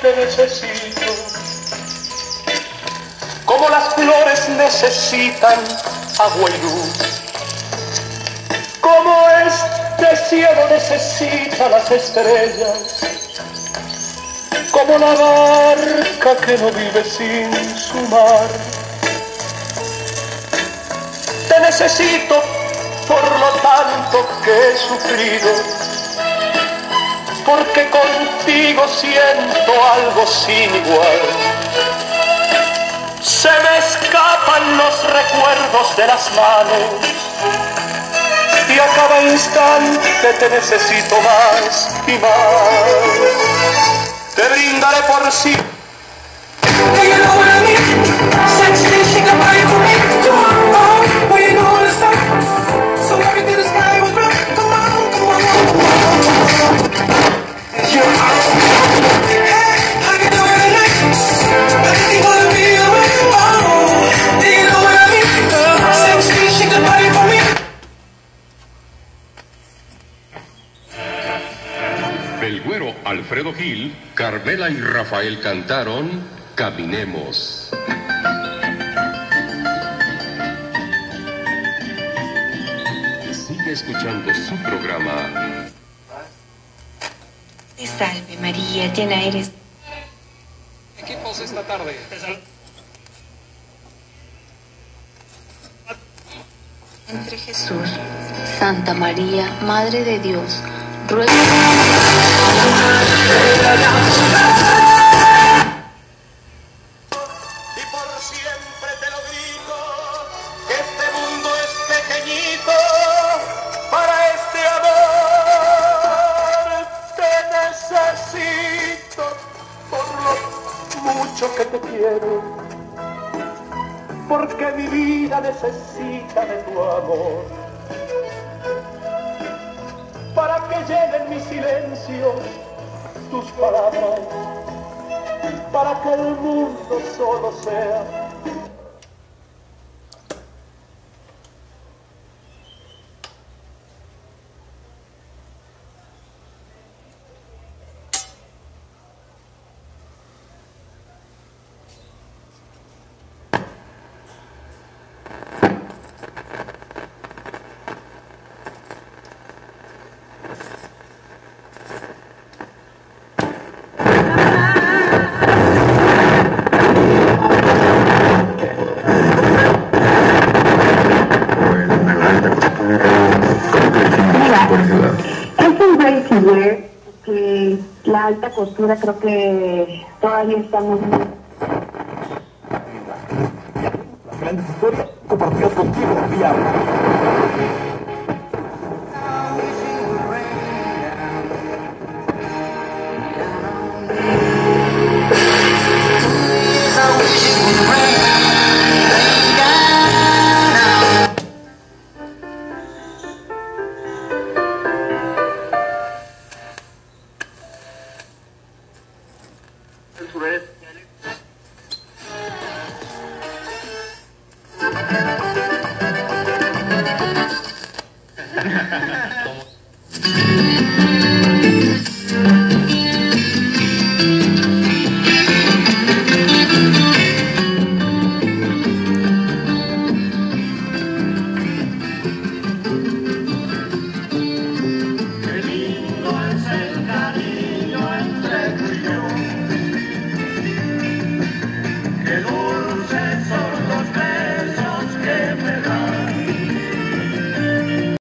te necesito. Como las flores necesitan agua y luz. Como este cielo necesita las estrellas. Como la barca que no vive sin su mar. Te necesito por lo tanto que he sufrido, porque contigo siento algo sin igual. Se me escapan los recuerdos de las manos y a cada instante te necesito más y más. Te brindaré por sí. El güero Alfredo Gil, Carmela y Rafael cantaron Caminemos. Sigue escuchando su programa Te salve María, llena eres. Equipos esta tarde. Entre Jesús, Santa María, Madre de Dios, y por siempre te lo grito, este mundo es pequeñito para este amor. Te necesito por lo mucho que te quiero, porque mi vida necesita de tu amor. Para que llenen mi silencio tus palabras para que el mundo solo sea la alta costura creo que todavía estamos grandes historias compartidas contigo vía